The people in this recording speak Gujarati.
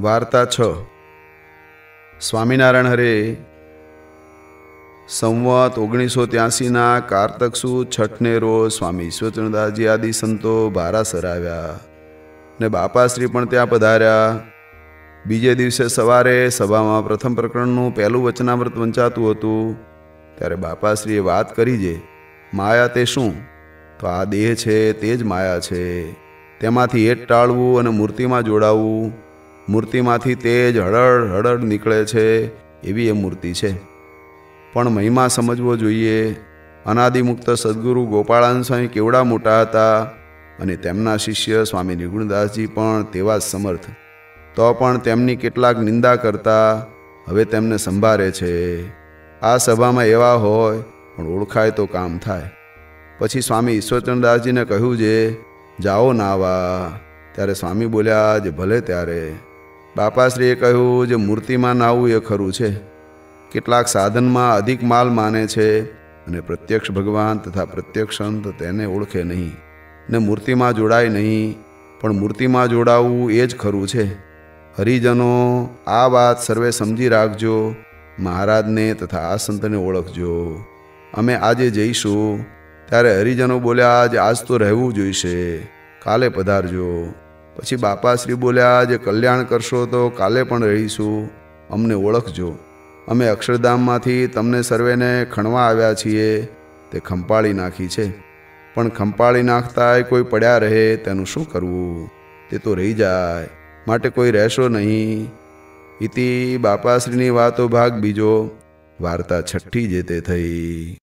વાર્તા છ. સ્વામિનારાયણ હરે, સંવત ઓગણીસો ત્યાસીના કારતકસુ છઠને રોજ સ્વામી ઈશ્વરચંદ્રદાસજી આદિ સંતો ભારાસર આવ્યા ને બાપાશ્રી પણ ત્યાં પધાર્યા. બીજે દિવસે સવારે સભામાં પ્રથમ પ્રકરણનું પહેલું વચનામૃત વંચાતું હતું. ત્યારે બાપાશ્રીએ વાત કરી છે માયા તે શું? તો આ દેહ છે તે જ માયા છે. તેમાંથી એ ટાળવું અને મૂર્તિમાં જોડાવવું મૂર્તિમાંથી તેજ હળડ હળડ નીકળે છે, એવી એ મૂર્તિ છે. પણ મહિમા સમજવો જોઈએ. અનાદિમુક્ત સદગુરુ ગોપાળાન સ્વામી કેવડા મોટા હતા અને તેમના શિષ્ય સ્વામી નિગુણદાસજી પણ તેવા જ સમર્થ. તો પણ તેમની કેટલાક નિંદા કરતા હવે તેમને સંભાળે છે. આ સભામાં એવા હોય, પણ ઓળખાય તો કામ થાય. પછી સ્વામી ઈશ્વરચંદ્રદાસજીને કહ્યું છે જાઓ નાવા. ત્યારે સ્વામી બોલ્યા જે ભલે ત્યારે. બાપાશ્રીએ કહ્યું, જે મૂર્તિમાં નાવું એ ખરું છે. કેટલાક સાધનમાં અધિક માલ માને છે અને પ્રત્યક્ષ ભગવાન તથા પ્રત્યક્ષ સંત તેને ઓળખે નહીં ને મૂર્તિમાં જોડાય નહીં, પણ મૂર્તિમાં જોડાવવું એ જ ખરું છે. હરિજનો, આ વાત સર્વે સમજી રાખજો. મહારાજને તથા આ સંતને ઓળખજો. અમે આજે જઈશું ત્યારે હરિજનો બોલ્યા, આજ આજ તો રહેવું જોઈશે. કાલે પધારજો. પછી બાપાશ્રી બોલ્યા, આજે કલ્યાણ કરશો તો કાલે પણ રહીશું. અમને ઓળખજો. અમે અક્ષરધામમાંથી તમને સર્વેને ખણવા આવ્યા છીએ. તે ખંપાળી નાખી છે. પણ ખંપાળી નાખતાય કોઈ પડ્યા રહે તેનું શું કરવું? તે તો રહી જાય. માટે કોઈ રહેશો નહીં. ઇતિ બાપાશ્રીની વાતો ભાગ બીજો. વાર્તા છઠ્ઠી જે તે થઈ.